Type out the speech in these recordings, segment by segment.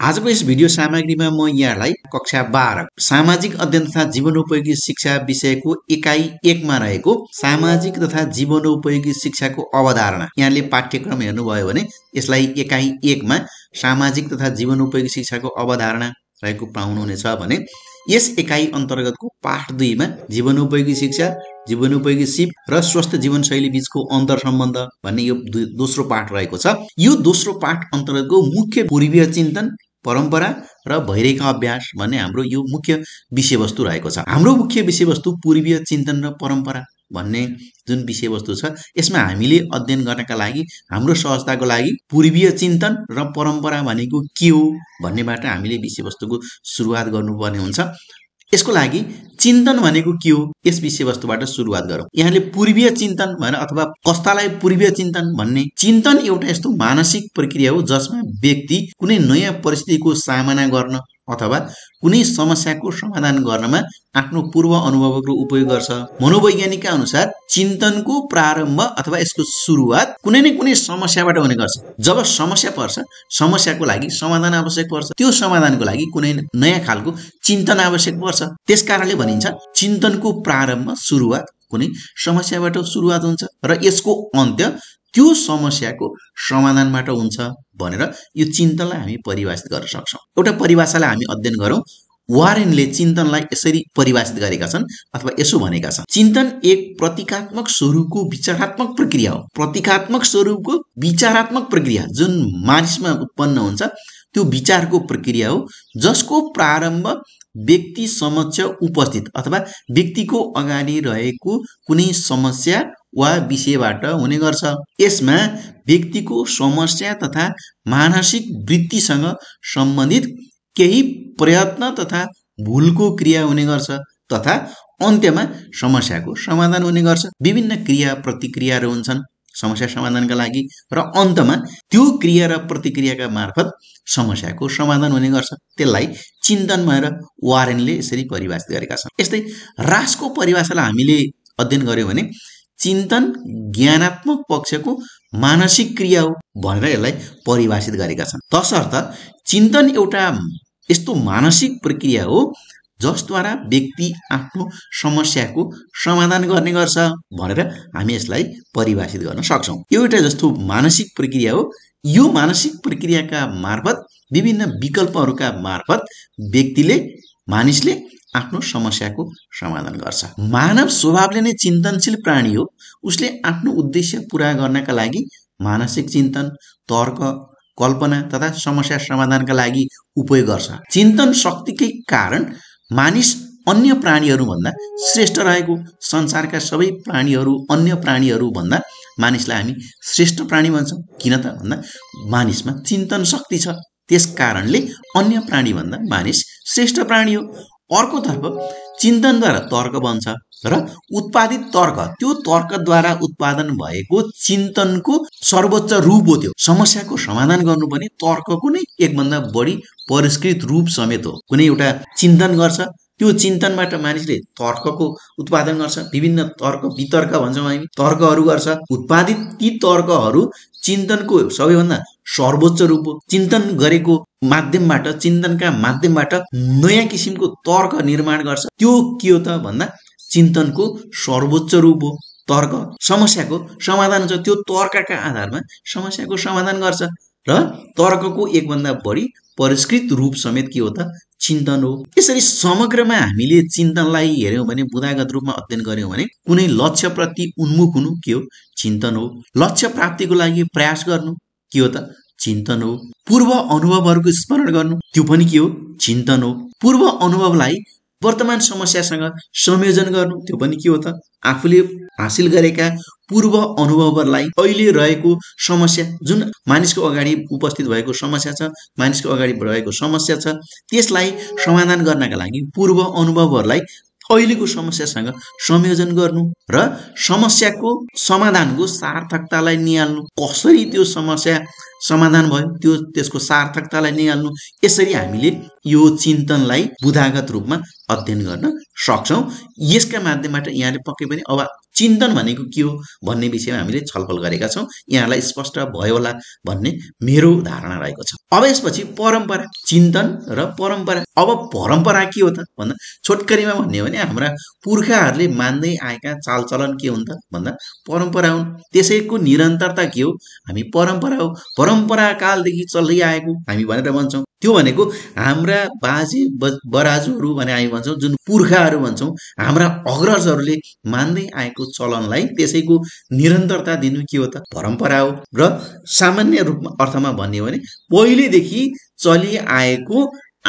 आजको यस भिडियो सामग्रीमा म यहाँलाई कक्षा बाह्र सामाजिक अध्ययन तथा जीवनोपयोगी शिक्षा विषयको एकाइ एकमा रहेको सामाजिक तथा जीवनोपयोगी शिक्षाको अवधारणा यहाँले पाठ्यक्रम हेर्नुभयो भने यसलाई एकाइ एकमा सामाजिक तथा जीवनोपयोगी शिक्षाको अवधारणा रहेको पाउनुहुनेछ भने यस एकाइ अन्तर्गतको पाठ दुईमा जीवनोपयोगी शिक्षा जीवनोपयोगी सिप र स्वस्थ जीवनशैली बिचको अन्तर सम्बन्ध भन्ने यो दोस्रो पाठ रहेको छ। यो दोस्रो पाठ अन्तर्गतको मुख्य पूर्वीय चिन्तन परम्परा र भइरहेका अभ्यास भन्ने हाम्रो यो मुख्य विषयवस्तु रहेको छ। हाम्रो मुख्य विषयवस्तु पूर्वीय चिन्तन र परम्परा भन्ने जुन विषयवस्तु छ यसमा हामीले अध्ययन गर्नका लागि हाम्रो सहजताको लागि पूर्वीय चिन्तन र परम्परा भनेको के हो भन्नेबाट हामीले विषयवस्तुको सुरुवात गर्नुपर्ने हुन्छ। यसको लागि चिन्तन भनेको के हो? यस विषयवस्तुबाट सुरुवात गरौँ। यहाँले पूर्वीय चिन्तन भनेर अथवा कस्तालाई पूर्वीय चिन्तन भन्ने चिन्तन एउटा यस्तो मानसिक प्रक्रिया हो जसमा व्यक्ति कुनै नयाँ परिस्थितिको सामना गर्न अथवा कुनै समस्याको समाधान गर्नमा आफ्नो पूर्व अनुभवको उपयोग गर्छ। मनोवैज्ञानिकका अनुसार चिन्तनको प्रारम्भ अथवा यसको सुरुवात कुनै न कुनै समस्याबाट हुने गर्छ। जब समस्या पर्छ समस्याको लागि समाधान आवश्यक पर्छ। त्यो समाधानको लागि कुनै नयाँ खालको चिन्तन आवश्यक पर्छ। त्यस कारणले भनिन्छ चिन्तनको प्रारम्भ सुरुवात कुनै समस्याबाट सुरुवात हुन्छ र यसको अन्त्य त्यो समस्याको समाधानबाट हुन्छ भनेर यो चिन्तनलाई हामी परिभाषित गर्न सक्छौँ। एउटा परिभाषालाई हामी अध्ययन गरौँ। वारेनले चिन्तनलाई यसरी परिभाषित गरेका छन् अथवा यसो भनेका छन्। चिन्तन एक प्रतीकात्मक स्वरूपको विचारात्मक प्रक्रिया हो। प्रतीकात्मक स्वरूपको विचारात्मक प्रक्रिया जुन मानिसमा उत्पन्न हुन्छ त्यो विचारको प्रक्रिया हो जसको प्रारम्भ व्यक्ति समक्ष उपस्थित अथवा व्यक्तिको अगाडि रहेको कुनै समस्या वा विषयबाट हुने गर्छ। यसमा व्यक्तिको समस्या तथा मानसिक वृत्तिसँग सम्बन्धित केही प्रयत्न तथा भुलको क्रिया हुने गर्छ तथा अन्त्यमा समस्याको समाधान हुने गर्छ। विभिन्न क्रिया प्रतिक्रियाहरू हुन्छन् समस्या समाधानका लागि र अन्तमा त्यो क्रिया र प्रतिक्रियाका मार्फत समस्याको समाधान हुने गर्छ। त्यसलाई चिन्तन भएर वारेनले यसरी परिभाषित गरेका छन्। यस्तै रासको परिभाषालाई हामीले अध्ययन गऱ्यौँ भने चिन्तन ज्ञानात्मक पक्षको मानसिक क्रिया हो भनेर यसलाई परिभाषित गरेका छन्। तसर्थ चिन्तन एउटा यस्तो मानसिक प्रक्रिया हो जसद्वारा व्यक्ति आफ्नो समस्याको समाधान गर्ने गर्छ भनेर हामी यसलाई परिभाषित गर्न सक्छौँ। एउटा जस्तो मानसिक प्रक्रिया हो। यो मानसिक प्रक्रियाका मार्फत विभिन्न विकल्पहरूका मार्फत व्यक्तिले मानिसले आफ्नो समस्याको समाधान गर्छ। मानव स्वभावले नै चिन्तनशील प्राणी हो। उसले आफ्नो उद्देश्य पुरा गर्नका लागि मानसिक चिन्तन तर्क कल्पना तथा समस्या समाधानका लागि उपयोग गर्छ। चिन्तन शक्तिकै कारण मानिस अन्य प्राणीहरूभन्दा श्रेष्ठ रहेको संसारका सबै प्राणीहरू अन्य प्राणीहरूभन्दा मानिसलाई हामी श्रेष्ठ प्राणी भन्छौँ। किन त भन्दा मानिसमा चिन्तन शक्ति छ। त्यस कारणले अन्य प्राणीभन्दा मानिस श्रेष्ठ प्राणी हो। अर्कोतर्फ चिन्तनद्वारा तर्क बन्छ र उत्पादित तर्क। त्यो तर्कद्वारा उत्पादन भएको चिन्तनको सर्वोच्च रूप हो त्यो। समस्याको समाधान गर्नु पनि तर्कको नै एकभन्दा बढी परिष्कृत रूप समेत हो। कुनै एउटा चिन्तन गर्छ त्यो चिन्तनबाट मानिसले तर्कको उत्पादन गर्छ विभिन्न तर्क वितर्क भन्छौँ हामी तर्कहरू गर्छ। उत्पादित ती तर्कहरू चिन्तनको सबैभन्दा सर्वोच्च रूप हो। चिन्तन गरेको माध्यमबाट चिन्तनका माध्यमबाट नयाँ किसिमको तर्क निर्माण गर्छ। त्यो के हो त भन्दा चिन्तनको सर्वोच्च रूप हो। तर्क समस्याको समाधान हुन्छ। त्यो तर्कका आधारमा समस्याको समाधान गर्छ। र तर्कको एकभन्दा बढी परिष्कृत रूप समेत के हो त? चिन्तन हो। यसरी समग्रमा हामीले चिन्तनलाई हेऱ्यौँ भने बुदागत रूपमा अध्ययन गऱ्यौँ भने कुनै लक्ष्यप्रति उन्मुख हुनु के हो? चिन्तन हो। लक्ष्य प्राप्तिको लागि प्रयास गर्नु के हो त? चिन्तन हो। पूर्व अनुभवहरूको स्मरण गर्नु त्यो पनि के हो? चिन्तन हो। पूर्व अनुभवलाई वर्तमान समस्यासँग संयोजन गर्नु। त्यो पनि के हो त? आफूले हासिल गरेका पूर्व अनुभवहरूलाई अहिले रहेको समस्या जुन मानिसको अगाडि उपस्थित भएको समस्या छ मानिसको अगाडि रहेको समस्या छ त्यसलाई समाधान गर्नका लागि पूर्व अनुभवहरूलाई अहिलेको समस्यासँग संयोजन गर्नु र समस्याको समाधानको सार्थकतालाई निहाल्नु कसरी त्यो समस्या समाधान भयो त्यो त्यसको सार्थकतालाई निहाल्नु यसरी हामीले यो चिन्तनलाई बुधागत रूपमा अध्ययन गर्न सक्छौँ। यसका माध्यमबाट यहाँले पक्कै पनि अब चिन्तन भनेको के हो भन्ने विषयमा हामीले छलफल गरेका छौँ। यहाँलाई स्पष्ट भयो होला भन्ने मेरो धारणा रहेको छ। अब यसपछि परम्परा चिन्तन र परम्परा। अब परम्परा के हो त भन्दा छोटकरीमा भन्ने हो भने हाम्रा पुर्खाहरूले मान्दै आएका चालचलन के हुन् त भन्दा परम्परा हुन्। त्यसैको निरन्तरता के हो? हामी परम्परा हो। परम्परा कालदेखि चल्दै आएको हामी भनेर भन्छौँ। त्यो भनेको हाम्रा बाजे बराजुहरू भने हामी भन्छौँ जुन पुर्खाहरू भन्छौँ हाम्रा अग्रजहरूले मान्दै आएको चलनलाई त्यसैको निरन्तरता दिनु के हो त? परम्परा हो। र सामान्य रूपमा अर्थमा भन्ने हो भने पहिलेदेखि चलिआएको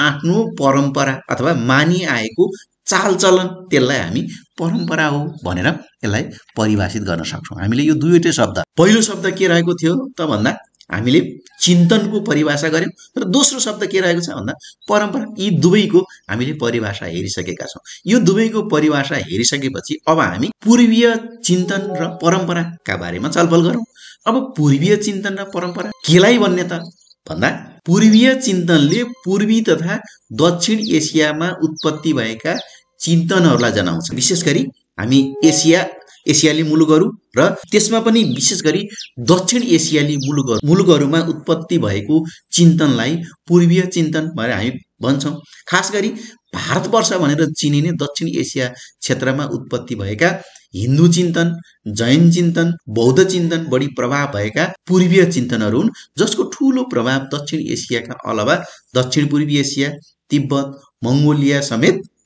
आफ्नो परम्परा अथवा मानिआएको चालचलन त्यसलाई हामी परम्परा हो भनेर यसलाई परिभाषित गर्न सक्छौँ। हामीले यो दुईवटै शब्द पहिलो शब्द के रहेको थियो त भन्दा हामीले चिन्तनको परिभाषा गऱ्यौँ र दोस्रो शब्द के रहेको छ भन्दा परम्परा यी दुवैको हामीले परिभाषा हेरिसकेका छौँ। यो दुवैको परिभाषा हेरिसकेपछि अब हामी पूर्वीय चिन्तन र परम्पराका बारेमा छलफल गरौँ। अब पूर्वीय चिन्तन र परम्परा केलाई भन्ने त? भन्दा पूर्वीय चिन्तनले पूर्वी तथा दक्षिण एसियामा उत्पत्ति भएका चिन्तनहरूलाई जनाउँछ। विशेष गरी हामी एसिया एसियाली मुलुकहरू र त्यसमा पनि विशेष गरी दक्षिण एसियाली मुलुकहरू मुलुकहरूमा उत्पत्ति भएको चिन्तनलाई पूर्वीय चिन्तन भनेर हामी भन्छौँ। खास गरी भारतवर्ष भनेर चिनिने दक्षिण एसिया क्षेत्रमा उत्पत्ति भएका हिन्दू चिन्तन जैन चिन्तन बौद्ध चिन्तन बढी प्रभाव भएका पूर्वीय चिन्तनहरू हुन् जसको ठुलो प्रभाव दक्षिण एसियाका अलावा दक्षिण पूर्वी एसिया तिब्बत मङ्गोलिया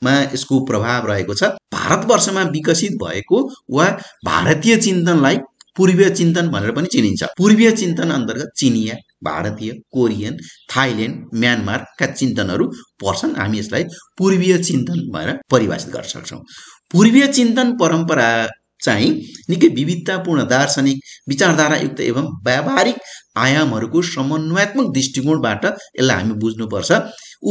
समेतमा यसको प्रभाव रहेको छ। भारतवर्षमा विकसित भएको वा भारतीय चिन्तनलाई पूर्वीय चिन्तन भनेर पनि चिनिन्छ। पूर्वीय चिन्तन अन्तर्गत चिनिया भारतीय कोरियन थाइल्यान्ड म्यानमारका चिन्तनहरू पर्छन्। हामी यसलाई पूर्वीय चिन्तन भनेर परिभाषित गर्न सक्छौँ। पूर्वीय चिन्तन परम्परा चाहिँ निकै विविधतापूर्ण दार्शनिक विचारधारायुक्त एवं व्यावहारिक आयामहरूको समन्वयात्मक दृष्टिकोणबाट यसलाई हामी बुझ्नुपर्छ।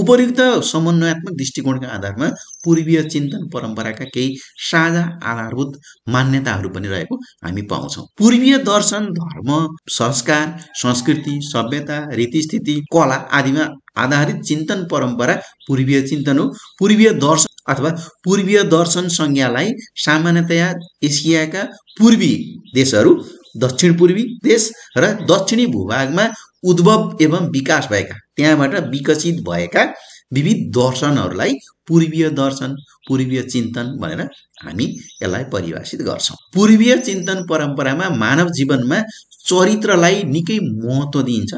उपयुक्त समन्वयात्मक दृष्टिकोणका आधारमा पूर्वीय चिन्तन परम्पराका केही साझा आधारभूत मान्यताहरू पनि रहेको हामी पाउँछौँ। पूर्वीय दर्शन धर्म संस्कार संस्कृति सभ्यता रीतिस्थिति कला आदिमा आधारित चिन्तन परम्परा पूर्वीय चिन्तन हो। पूर्वीय दर्शन अथवा पूर्वीय दर्शन संज्ञालाई सामान्यतया एसियाका पूर्वी देशहरू दक्षिण पूर्वी देश र दक्षिणी भूभागमा उद्भव एवं विकास भएका त्यहाँबाट विकसित भएका विविध दर्शनहरूलाई पूर्वीय दर्शन पूर्वीय चिन्तन भनेर हामी यसलाई परिभाषित गर्छौँ। पूर्वीय चिन्तन परम्परामा मानव जीवनमा चरित्रलाई निकै महत्त्व दिइन्छ।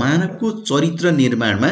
मानवको चरित्र निर्माणमा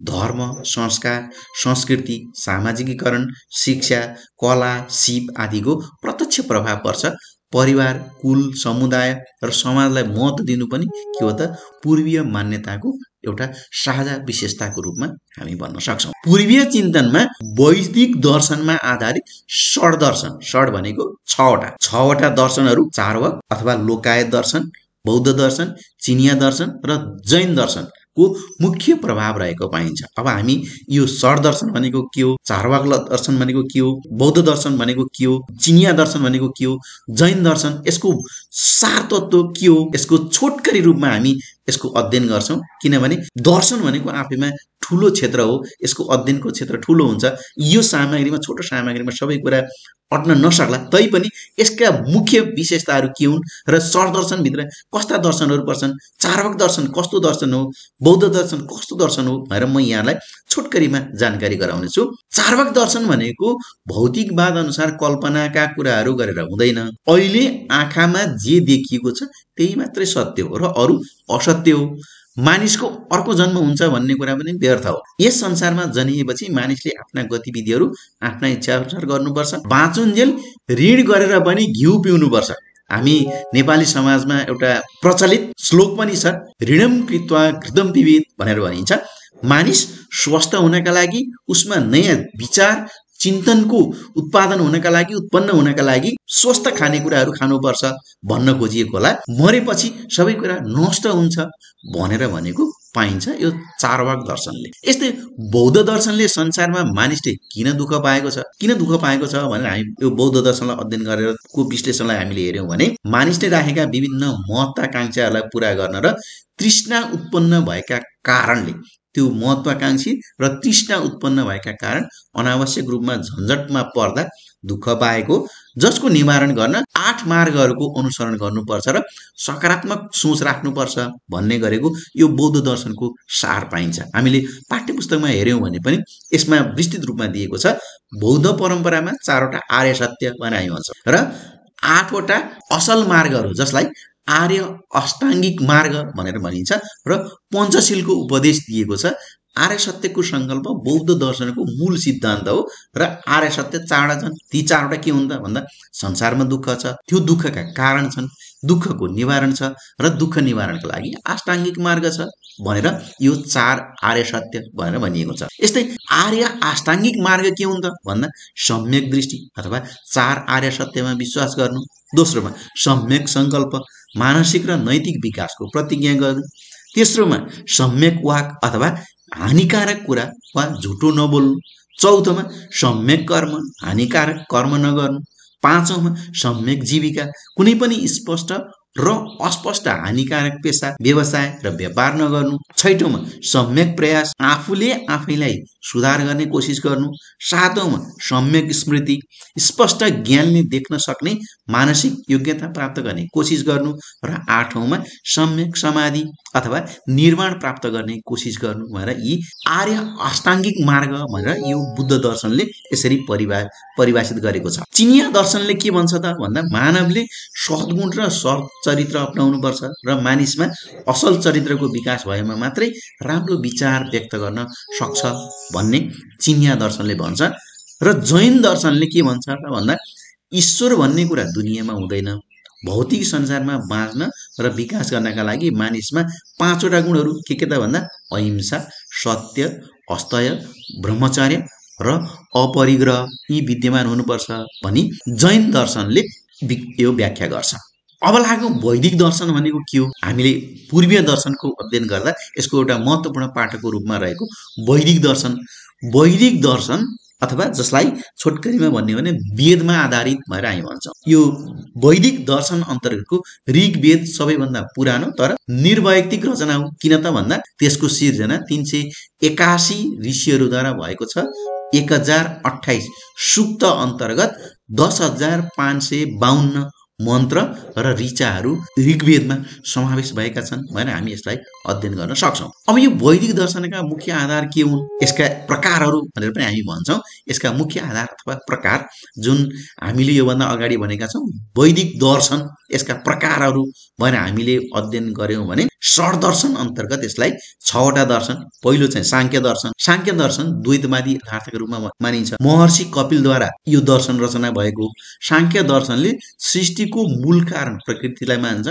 धर्म संस्कार संस्कृति सामाजिकीकरण शिक्षा कला सिप आदिको प्रत्यक्ष प्रभाव पर्छ। परिवार कुल समुदाय र समाजलाई महत्त्व दिनु पनि के हो त? पूर्वीय मान्यताको एउटा साझा विशेषताको रूपमा हामी भन्न सक्छौँ। पूर्वीय चिन्तनमा वैदिक दर्शनमा आधारित षड दर्शन षड भनेको छवटा। छवटा दर्शनहरू चारवक अथवा लोकायत दर्शन बौद्ध दर्शन चिनिया दर्शन र जैन दर्शन। को मुख्य प्रभाव रहेको पाइन्छ। अब हामी यो सर दर्शन भनेको के हो चारवाक दर्शन भनेको के हो बौद्ध दर्शन भनेको के हो चिनिया दर्शन भनेको के हो जैन दर्शन यसको सार तत्व के हो यसको छोटकरी रूपमा हामी यसको अध्ययन गर्छौँ। किनभने दर्शन भनेको आफैमा ठुलो क्षेत्र हो यसको अध्ययनको क्षेत्र ठुलो हुन्छ। यो सामग्रीमा छोटो सामग्रीमा सबै कुरा अट्न नसक्ला तैपनि यसका मुख्य विशेषताहरू के हुन् र सरदर्शनभित्र कस्ता दर्शनहरू पर्छन् चारवक दर्शन कस्तो दर्शन हो बौद्ध दर्शन कस्तो दर्शन हो भनेर म यहाँलाई छोटकरीमा जानकारी गराउनेछु। चारवक दर्शन भनेको भौतिकवाद अनुसार कल्पनाका कुराहरू गरेर हुँदैन। अहिले आँखामा जे देखिएको छ त्यही मात्रै सत्य हो र अरू असत्य हो। मानिसको अर्को जन्म हुन्छ भन्ने कुरा पनि व्यर्थ हो। यस संसारमा जन्मिएपछि मानिसले आफ्ना गतिविधिहरू आफ्ना इच्छा अनुसार गर्नुपर्छ। बाँचुन्जेल ऋण गरेर पनि घिउ पिउनुपर्छ। हामी नेपाली समाजमा एउटा प्रचलित श्लोक पनि छ ऋणम कृत्वा कृतम विविध भनेर भनिन्छ। मानिस स्वस्थ हुनका लागि उसमा नयाँ विचार चिन्तनको उत्पादन हुनका लागि उत्पन्न हुनका लागि स्वस्थ खानेकुराहरू खानुपर्छ भन्न खोजिएको होला। मरेपछि सबै कुरा नष्ट हुन्छ भनेर भनेको पाइन्छ यो चारवाक दर्शनले। यस्तै बौद्ध दर्शनले संसारमा मानिसले किन दुःख पाएको छ किन दुःख पाएको छ भनेर हामी यो बौद्ध दर्शनलाई अध्ययन गरेर को विश्लेषणलाई हामीले हेऱ्यौँ भने मानिसले राखेका विभिन्न महत्वाकांक्षाहरूलाई पुरा गर्न र तृष्णा उत्पन्न भएका कारणले त्यो महत्वाकांक्षी र तृष्णा उत्पन्न भएका कारण अनावश्यक रूपमा झन्झटमा पर्दा दुःख पाएको जसको निवारण गर्न आठ मार्गहरूको अनुसरण गर्नुपर्छ र सकारात्मक सोच राख्नुपर्छ भन्ने गरेको यो बौद्ध दर्शनको सार पाइन्छ। हामीले पाठ्य पुस्तकमा हेऱ्यौँ भने पनि यसमा विस्तृत रूपमा दिएको छ बौद्ध परम्परामा चारवटा आर्य सत्य बनाइ भन्छ र आठवटा असल मार्गहरू जसलाई आर्य अष्टाङ्गिक मार्ग भनेर भनिन्छ र पञ्चशीलको उपदेश दिएको छ। आर्य सत्यको सङ्कल्प बौद्ध दर्शनको मूल सिद्धान्त हो र आर्य सत्य चारवटा छन्। ती चारवटा के हुन् त? भन्दा संसारमा दुःख छ। त्यो दुःखका कारण छन्। दुःखको निवारण छ र दुःख निवारणको लागि अष्टाङ्गिक मार्ग छ भनेर यो चार आर्य सत्य भनेर भनिएको छ। यस्तै आर्य अष्टाङ्गिक मार्ग के हुन् त? भन्दा सम्यक दृष्टि अथवा चार आर्य सत्यमा विश्वास गर्नु। दोस्रोमा सम्यक सङ्कल्प। मानसिक र नैतिक विकासको प्रतिज्ञा गर्नु तेस्रोमा सम्यक वाक अथवा हानिकारक कुरा वा झुटो नबोल्नु चौथोमा सम्यक कर्म हानिकारक कर्म नगर्नु पाँचौँमा सम्यक जीविका कुनै पनि स्पष्ट र अस्पष्ट हानिकारक पेसा व्यवसाय र व्यापार नगर्नु छैटौँमा सम्यक प्रयास आफूले आफैलाई सुधार गर्ने कोसिस गर्नु सातौँमा सम्यक स्मृति स्पष्ट ज्ञानले देख्न सक्ने मानसिक योग्यता प्राप्त गर्ने कोसिस गर्नु र आठौँमा सम्यक समाधि अथवा निर्माण प्राप्त गर्ने कोसिस गर्नु भनेर यी आर्य अष्टाङ्गिक मार्ग भनेर यो बुद्ध दर्शनले यसरी परिभा परिभाषित गरेको छ। चिनिया दर्शनले के भन्छ त भन्दा मानवले सद्गुण र सत् चरित्र अप्नाउनुपर्छ र मानिसमा असल चरित्रको विकास भएमा मात्रै राम्रो विचार व्यक्त गर्न सक्छ भन्ने चिनिया दर्शनले भन्छ र जैन दर्शनले के भन्छ त भन्दा ईश्वर भन्ने कुरा दुनियाँमा हुँदैन। भौतिक संसारमा बाँच्न र विकास गर्नका लागि मानिसमा पाँचवटा गुणहरू के के त भन्दा अहिंसा सत्य अस्तय ब्रह्मचर्य र अपरिग्रह यी विद्यमान हुनुपर्छ भनी जैन दर्शनले यो व्याख्या गर्छ। अब लाग्यो वैदिक दर्शन भनेको के हो? हामीले पूर्वीय दर्शनको अध्ययन गर्दा यसको एउटा महत्त्वपूर्ण पाठको रूपमा रहेको वैदिक दर्शन। वैदिक दर्शन अथवा जसलाई छोटकरीमा भन्ने हो भने वेदमा आधारित भएर हामी भन्छौँ। यो वैदिक दर्शन अन्तर्गतको ऋग सबैभन्दा पुरानो तर निर्वैयक्तिक रचना हो। किन त भन्दा त्यसको सिर्जना तिन सय एकासी ऋषिहरूद्वारा भएको छ। एक हजार अठाइस सुक्त अन्तर्गत दस हजार पाँच सय बाहन्न मन्त्र र ऋचाहरू ऋग्वेदमा समावेश भएका छन् भनेर हामी यसलाई अध्ययन गर्न सक्छौँ। अब यो वैदिक दर्शनका मुख्य आधार के हुन्? यसका प्रकारहरू भनेर पनि हामी भन्छौँ। यसका मुख्य आधार अथवा प्रकार जुन हामीले योभन्दा अगाडि भनेका छौँ वैदिक दर्शन यसका प्रकारहरू भनेर हामीले अध्ययन गऱ्यौँ भने षड दर्शन अन्तर्गत यसलाई छवटा दर्शन पहिलो चाहिँ साङ्ख्य दर्शन। साङ्ख्य दर्शन द्वैतवादी यथार्थका रूपमा मानिन्छ। महर्षि कपिलद्वारा यो दर्शन रचना भएको साङ्ख्य दर्शनले सृष्टिको मूल कारण प्रकृतिलाई मान्छ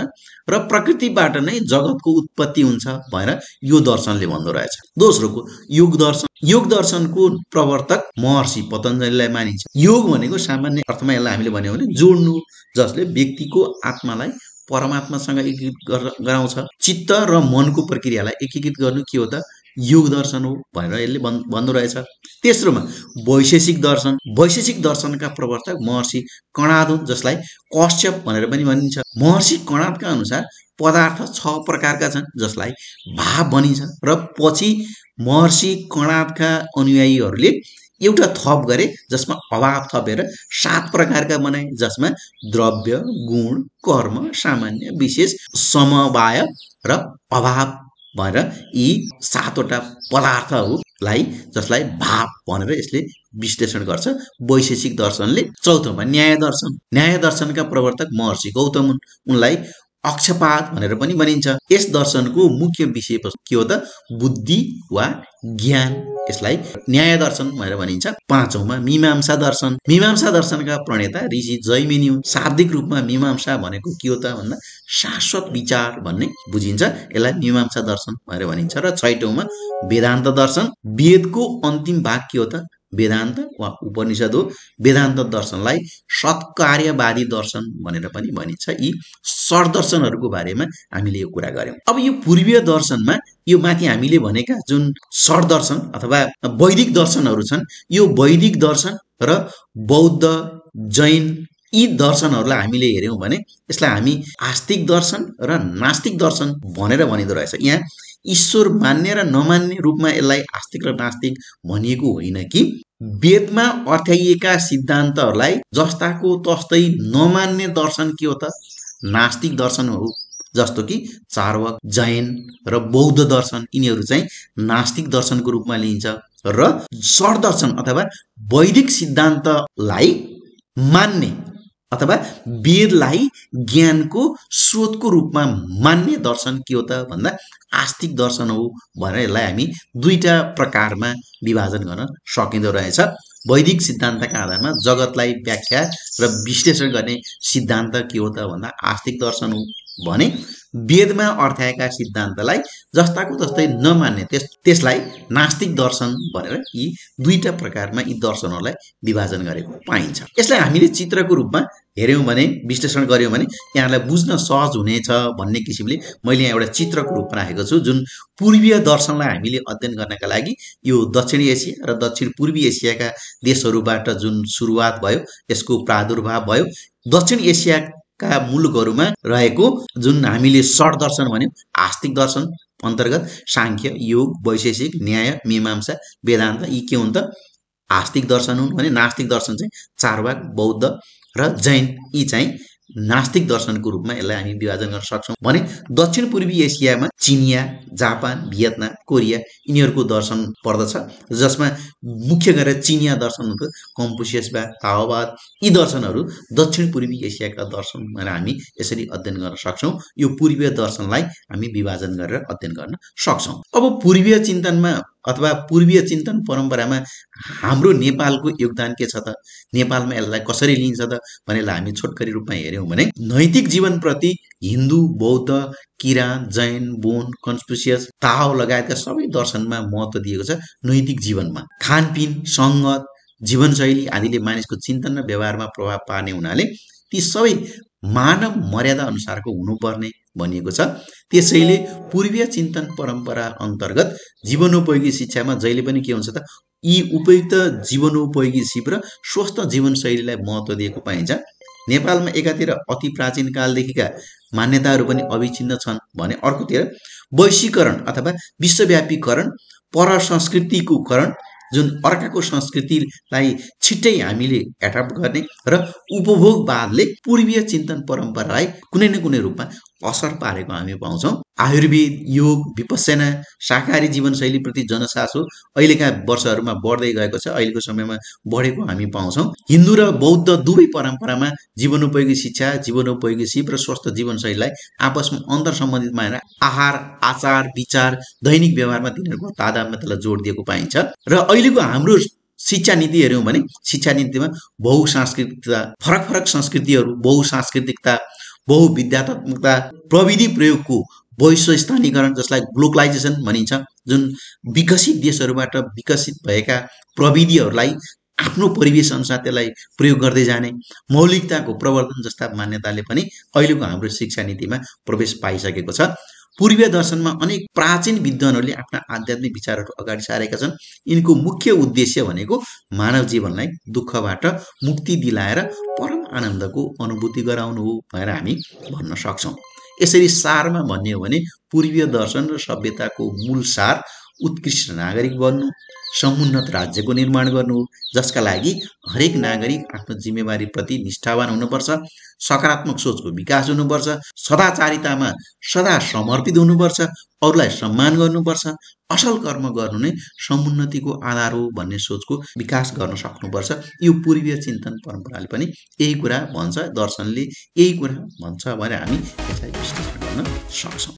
र प्रकृतिबाट नै जगतको उत्पत्ति हुन्छ भनेर यो दर्शनले भन्दो रहेछ। दोस्रोको योग दर्शन। योग दर्शनको प्रवर्तक महर्षि पतञ्जलीलाई मानिन्छ। योग भनेको सामान्य अर्थमा यसलाई हामीले भन्यो भने जोड्नु जसले व्यक्तिको आत्मालाई परमात्मासँग एकीकृत गराउँछ। चित्त र मनको प्रक्रियालाई एकीकृत गर्नु के हो त? योग दर्शन हो भनेर यसले भन्दो रहेछ। तेस्रोमा वैशेषिक दर्शन। वैशेषिक दर्शनका प्रवर्तक महर्षि कणाद जसलाई कश्यप भनेर पनि भनिन्छ। महर्षि कणादका अनुसार पदार्थ छ प्रकारका छन् जसलाई भाव भनिन्छ। र पछि महर्षि कणादका अनुयायीहरूले एउटा थप गरे जसमा अभाव थपेर सात प्रकारका बनाए जसमा द्रव्य गुण कर्म सामान्य विशेष समवाय र अभाव भनेर यी सातवटा पदार्थहरूलाई जसलाई भाव भनेर यसले विश्लेषण गर्छ। वैशेषिक दर्शनले चौथोमा न्याय दर्शन न्याय दर्शनका प्रवर्तक महर्षि गौतम हुन्। उनलाई अक्षपात भनेर पनि भनिन्छ। यस दर्शनको मुख्य विषय के हो त? बुद्धि वा ज्ञान। यसलाई न्याय दर्शन भनेर भनिन्छ। पाँचौँमा मीमांसा दर्शन। मीमांसा दर्शनका प्रणेता ऋषि जैमिनी हुन्। शाब्दिक रूपमा मीमांसा भनेको के हो त भन्दा शाश्वत विचार भन्ने बुझिन्छ। यसलाई मीमांसा दर्शन भनेर भनिन्छ। र छैटौँमा वेदान्त दर्शन। वेदको अन्तिम भाग के हो त? वेदान्त वा उपनिषद हो वेदान्त दर्शनलाई सत्कार्यवादी दर्शन भनेर पनि भनिन्छ। यी दर्शनहरूको बारेमा हामीले यो कुरा गऱ्यौँ। अब यो पूर्वीय दर्शनमा यो माथि हामीले भनेका जुन दर्शन अथवा वैदिक दर्शनहरू छन् यो वैदिक दर्शन र बौद्ध जैन यी दर्शनहरूलाई हामीले हेऱ्यौँ भने यसलाई हामी आस्तिक दर्शन र नास्तिक दर्शन भनेर भनिँदो रहेछ। यहाँ ईश्वर मान्ने र नमान्ने रूपमा यसलाई आस्तिक र नास्तिक भनिएको होइन कि वेदमा अर्थ्याइएका सिद्धान्तहरूलाई जस्ताको तस्तै नमान्ने दर्शन के हो त? नास्तिक दर्शनहरू जस्तो कि चारवक जैन र बौद्ध दर्शन यिनीहरू चाहिँ नास्तिक दर्शनको रूपमा लिइन्छ र दर्शन अथवा वैदिक सिद्धान्तलाई मान्ने अथवा वेदलाई ज्ञानको स्रोतको रूपमा मान्ने दर्शन के हो त भन्दा आस्तिक दर्शन हो भनेर यसलाई हामी दुईवटा प्रकारमा विभाजन गर्न सकिँदो रहेछ। वैदिक सिद्धान्तका आधारमा जगतलाई व्याख्या र विश्लेषण गर्ने सिद्धान्त के हो त भन्दा आस्तिक दर्शन हो। भने वेदमा अर्थाएका सिद्धान्तलाई जस्ताको जस्तै नमान्ने त्यस त्यसलाई नास्तिक दर्शन भनेर यी दुईटा प्रकारमा यी दर्शनहरूलाई विभाजन गरेको पाइन्छ। यसलाई हामीले चित्रको रूपमा हेऱ्यौँ भने विश्लेषण गऱ्यौँ भने यहाँलाई बुझ्न सहज हुनेछ भन्ने किसिमले मैले यहाँ एउटा चित्रको रूपमा राखेको छु जुन पूर्वीय दर्शनलाई हामीले अध्ययन गर्नका लागि यो दक्षिण एसिया र दक्षिण पूर्वी एसियाका देशहरूबाट जुन सुरुवात भयो यसको प्रादुर्भाव भयो दक्षिण एसिया का मुलुकहरूमा रहेको जुन हामीले षड दर्शन भन्यौँ आस्तिक दर्शन अन्तर्गत साङ्ख्य योग वैशेषिक न्याय मीमांसा वेदान्त यी के हुन् त? आस्तिक दर्शन हुन् भने नास्तिक दर्शन चाहिँ चारवाक बौद्ध र जैन यी चाहिँ नास्तिक दर्शनको रूपमा यसलाई हामी विभाजन गर्न सक्छौँ भने दक्षिण पूर्वी एसियामा चिनिया जापान भियतनाम कोरिया यिनीहरूको दर्शन पर्दछ जसमा मुख्य गरेर चिनिया दर्शनहरू कम्पुसियसवाद ताओवाद यी दर्शनहरू दक्षिण पूर्वी एसियाका दर्शन भनेर हामी यसरी अध्ययन गर्न सक्छौँ। यो पूर्वीय दर्शनलाई हामी विभाजन गरेर अध्ययन गर्न सक्छौँ। अब पूर्वीय चिन्तनमा अथवा पूर्वीय चिन्तन परम्परामा हाम्रो नेपालको योगदान के छ त? नेपालमा यसलाई कसरी लिन्छ त? भनेर हामी छोटकरी रूपमा हेऱ्यौँ भने नैतिक जीवनप्रति हिन्दू बौद्ध किराँत जैन बोन कन्सपुसियस ताव लगायतका सबै दर्शनमा महत्त्व दिएको छ नैतिक जीवनमा। खानपिन सङ्गत जीवनशैली आदिले मानिसको चिन्तन र व्यवहारमा प्रभाव पार्ने हुनाले ती सबै मानव मर्यादा अनुसारको हुनुपर्ने भनिएको छ। त्यसैले पूर्वीय चिन्तन परम्परा अन्तर्गत जीवनोपयोगी शिक्षामा जहिले पनि के हुन्छ त यी उपयुक्त जीवनोपयोगी सिप र स्वस्थ जीवनशैलीलाई महत्त्व दिएको पाइन्छ। नेपालमा एकातिर अति प्राचीन कालदेखिका मान्यताहरू पनि अविच्छिन्न छन् भने अर्कोतिर वैश्वीकरण अथवा विश्वव्यापीकरण पर संस्कृतिको करण जुन अर्काको संस्कृतिलाई छिट्टै हामीले एडप्ट गर्ने र उपभोगवादले पूर्वीय चिन्तन परम्परालाई कुनै न कुनै रूपमा असर पारेको हामी पाउँछौँ। आयुर्वेद योग विपसना शाकाहारी जीवनशैलीप्रति जनसासो अहिलेका वर्षहरूमा बढ्दै गएको छ अहिलेको समयमा बढेको हामी पाउँछौँ। हिन्दू र बौद्ध दुवै परम्परामा जीवनोपयोगी शिक्षा जीवनोपयोगी सिप र स्वस्थ जीवनशैलीलाई आपसमा अन्तर सम्बन्धित मानेर आहार आचार विचार दैनिक व्यवहारमा तिनीहरूको तादात्म्यतालाई जोड दिएको पाइन्छ। र अहिलेको हाम्रो शिक्षा नीति हेऱ्यौँ भने शिक्षा नीतिमा बहुसांस्कृतिकता फरक फरक संस्कृतिहरू बहुसांस्कृतिकता बहुविद्यात्मकता प्रविधि प्रयोगको वैश्व स्थानीकरण जसलाई ग्लोकलाइजेसन भनिन्छ जुन विकसित देशहरूबाट विकसित भएका प्रविधिहरूलाई आफ्नो परिवेश अनुसार त्यसलाई प्रयोग गर्दै जाने मौलिकताको प्रवर्धन जस्ता मान्यताले पनि अहिलेको हाम्रो शिक्षा नीतिमा प्रवेश पाइसकेको छ। पूर्वीय दर्शनमा अनेक प्राचीन विद्वानहरूले आफ्ना आध्यात्मिक विचारहरू अगाडि सारेका छन्। यिनको मुख्य उद्देश्य भनेको मानव जीवनलाई दुःखबाट मुक्ति दिलाएर परम आनन्दको अनुभूति गराउनु हो भनेर हामी भन्न सक्छौँ। यसरी सारमा भन्ने हो भने पूर्वीय दर्शन र सभ्यताको मूल सार उत्कृष्ट नागरिक बन्नु समुन्नत राज्यको निर्माण गर्नु जसका लागि हरेक नागरिक आफ्नो जिम्मेवारीप्रति निष्ठावान हुनुपर्छ सकारात्मक सोचको विकास हुनुपर्छ सदाचारितामा सदा समर्पित हुनुपर्छ अरूलाई सम्मान गर्नुपर्छ असल कर्म गर्नु नै समुन्नतिको आधार हो भन्ने सोचको विकास गर्न सक्नुपर्छ। यो पूर्वीय चिन्तन परम्पराले पनि यही कुरा भन्छ दर्शनले यही कुरा भन्छ भनेर हामी यसलाई विश्लेषण गर्न सक्छौँ।